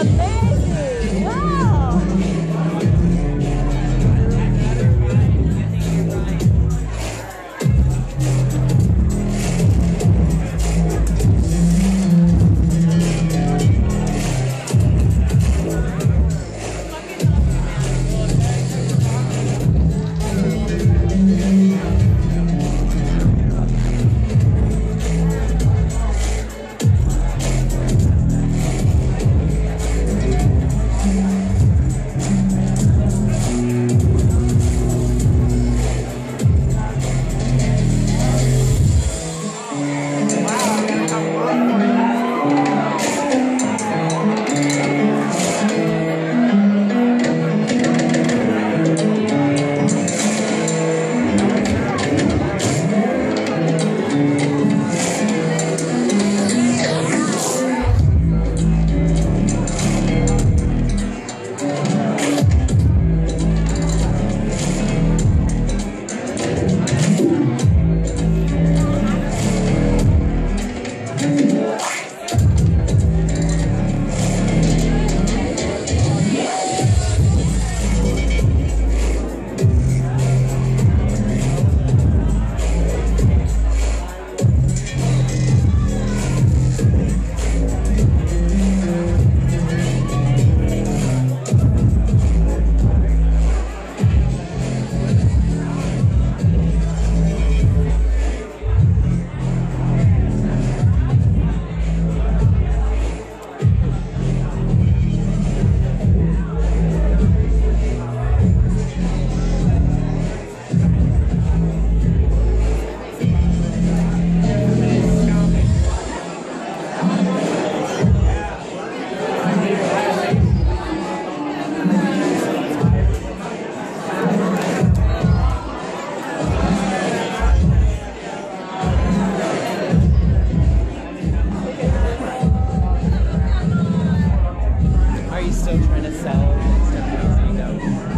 amazing. also trying to sell and stuff, you know.